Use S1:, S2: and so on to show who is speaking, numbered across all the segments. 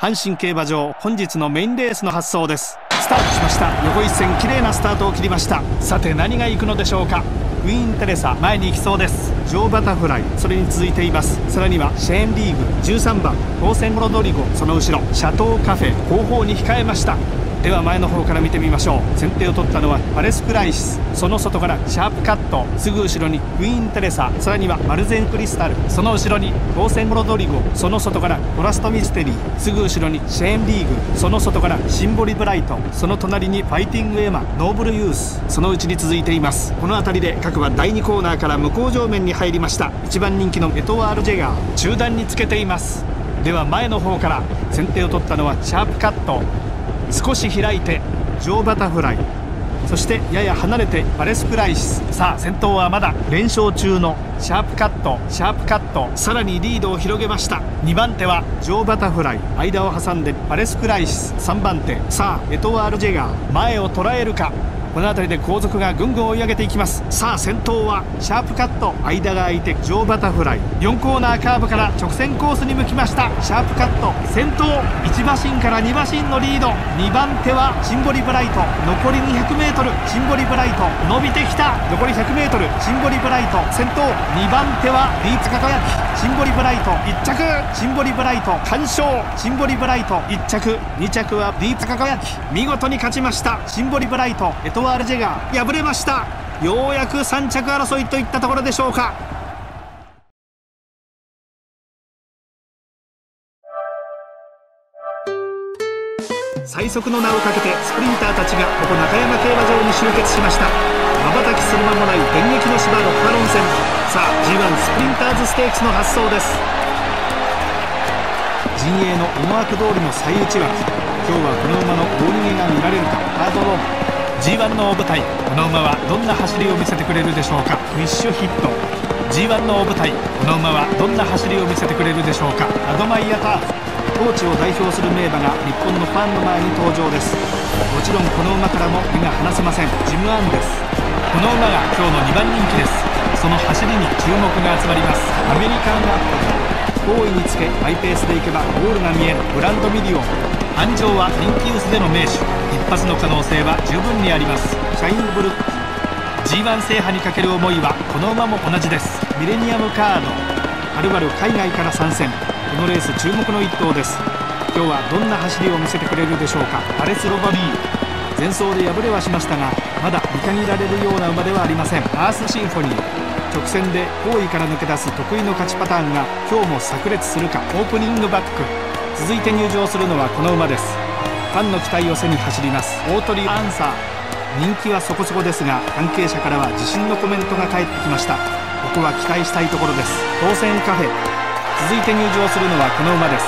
S1: 阪神競馬場本日のメインレースの発走です。スタートしました。横一線綺麗なスタートを切りました。さて何が行くのでしょうか。クイーンテレサ前に行きそうです。ジョーバタフライ。それに続いています。さらにはシェーンリーグ。13番。トウセンロドリゴ。その後ろ。シャトーカフェ。後方に控えました。では前の方から見てみましょう。先手を取ったのはパレスプライシス。その外からシャープカット。すぐ後ろにクイーンテレサ。さらにはマルゼンクリスタル。その後ろにトウセンロドリゴ。その外からトラストミステリー。すぐ後ろにシェーンリーグ。その外からシンボリブライト。その隣にファイティングエマノーブルユース。そのうちに続いています。この辺りで各馬第2コーナーから向こう正面に入りました。1番人気のエトワール・ジェガー。中団につけています。では前の方から先手を取ったのはシャープカット。少し開いてジョーバタフライ。そしてやや離れてバレスプライス。さあ先頭はまだ連勝中のシャープカットシャープカット。さらにリードを広げました。2番手はジョーバタフライ。間を挟んでバレスプライス。3番手。さあエトワール・ジェガー。前を捉えるか。この辺りで後続がぐんぐん追い上げていきます。さあ先頭はシャープカット。間が空いてジョーバタフライ。4コーナーカーブから直線コースに向きました。シャープカット。先頭1馬身から2馬身のリード。2番手はシンボリブライト。残り 200m シンボリブライト。伸びてきた。残り 100m シンボリブライト。先頭2番手はディーツ輝き。シンボリブライト。1着。シンボリブライト。完勝。シンボリブライト。1着。2着はディーツ輝き。見事に勝ちました。シンボリブライトエト。ワール・ジェガー敗れました。ようやく3着争いといったところでしょうか。最速の名をかけてスプリンターたちがここ中山競馬場に集結しました。瞬きする間もない電撃の芝のハロン戦。さあ G1 スプリンターズステークスの発想です。陣営の思惑通りの最内枠。今日はこの馬の大逃げが見られるか。ハードローン。G1 の大舞台この馬はどんな走りを見せてくれるでしょうか？フィッシュヒット。G1 の大舞台この馬はどんな走りを見せてくれるでしょうか？アドマイヤターフ高知を代表する名馬が日本のファンの前に登場です。もちろんこの馬からも目が離せません。ジムアンです。この馬が今日の2番人気です。その走りに注目が集まります。アメリカンアップ好位につけマイペースでいけばゴールが見える。ブランドミリオン。誕生は人気薄での名手。一発の可能性は十分にあります。シャインブルック G1 制覇にかける思いはこの馬も同じです。ミレニアムカード。はるばる海外から参戦。このレース注目の一頭です。今日はどんな走りを見せてくれるでしょうか。アレス・ロバビー。前走で敗れはしましたがまだ見限られるような馬ではありません。アースシンフォニー。直線で後位から抜け出す得意の勝ちパターンが今日も炸裂するか。オープニングバック。続いて入場するのはこの馬です。ファンの期待を背に走ります。大鳥アンサー。人気はそこそこですが関係者からは自信のコメントが返ってきました。ここは期待したいところです。当選カフェ。続いて入場するのはこの馬です。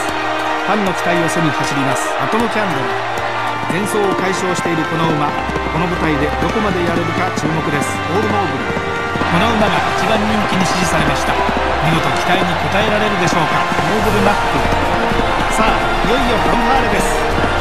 S1: ファンの期待を背に走ります。アトムキャンドル。前走を解消しているこの馬この舞台でどこまでやれるか注目です。オールノーブル。この馬が一番人気に支持されました。見事期待に応えられるでしょうか。ノーブルマック。さあいよいよファンファーレです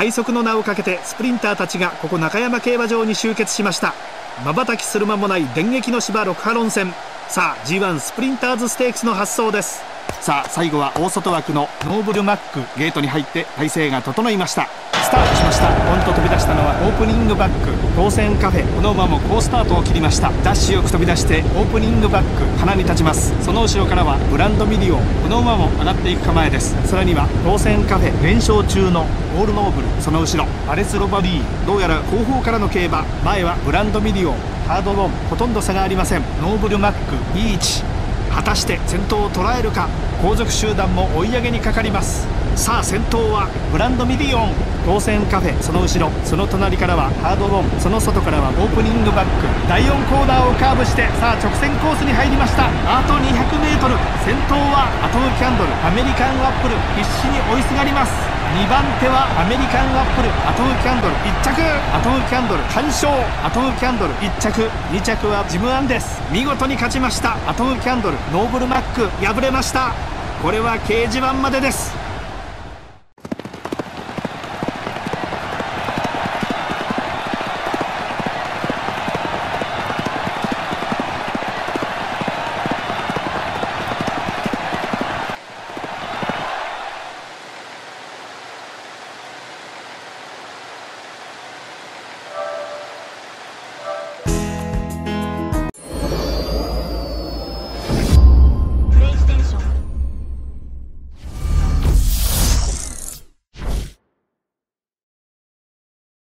S1: 最速の名をかけてスプリンターたちがここ中山競馬場に集結しました。瞬きする間もない電撃の芝6ハロン戦。さあ G1 スプリンターズステークスの発走です。さあ最後は大外枠のノーブルマックゲートに入って体勢が整いました。スタートしました。ポンと飛び出したのはオープニングバック。トウセンカフェ。この馬も好スタートを切りました。ダッシュよく飛び出してオープニングバック。ハナに立ちます。その後ろからはブランドミリオン。この馬も上がっていく構えです。さらにはトウセンカフェ。連勝中のオールノーブル。その後ろ。アレス・ロバリー。どうやら後方からの競馬。前はブランドミリオン。ハードロン。ほとんど差がありません。ノーブルマック。いい位置。果たして先頭を捉えるか。後続集団も追い上げにかかります。さあ先頭はブランドミリオン。トウセンカフェその後ろ。その隣からはハードロン。その外からはオープニングバック。第4コーナーをカーブしてさあ直線コースに入りました。あと 200m 先頭はアトムキャンドル。アメリカンアップル。必死に追いすがります。2番手はアメリカンアップル。アトムキャンドル1着。アトムキャンドル。完勝。アトムキャンドル。1着。2着はジムアンです見事に勝ちました。アトムキャンドル。ノーブルマック。敗れました。これは掲示板までです